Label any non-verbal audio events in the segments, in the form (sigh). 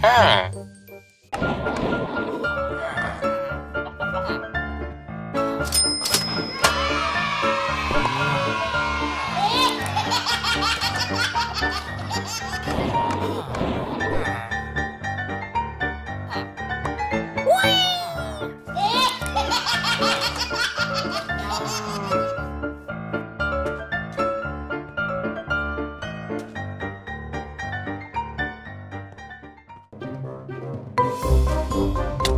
Ha! Música (laughs)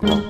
Thank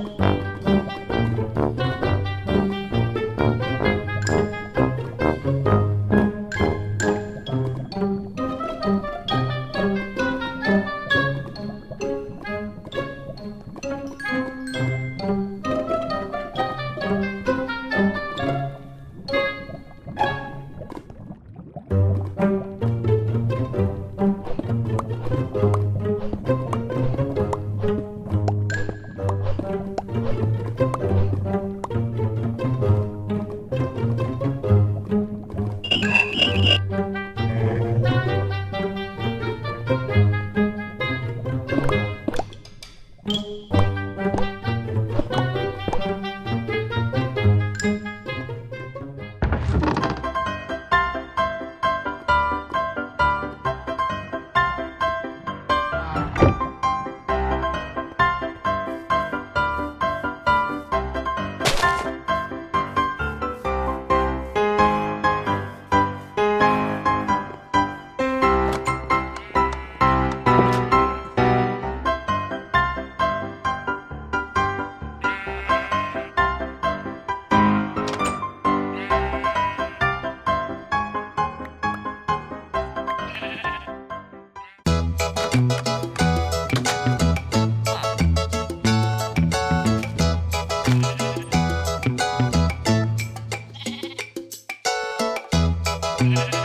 Yeah.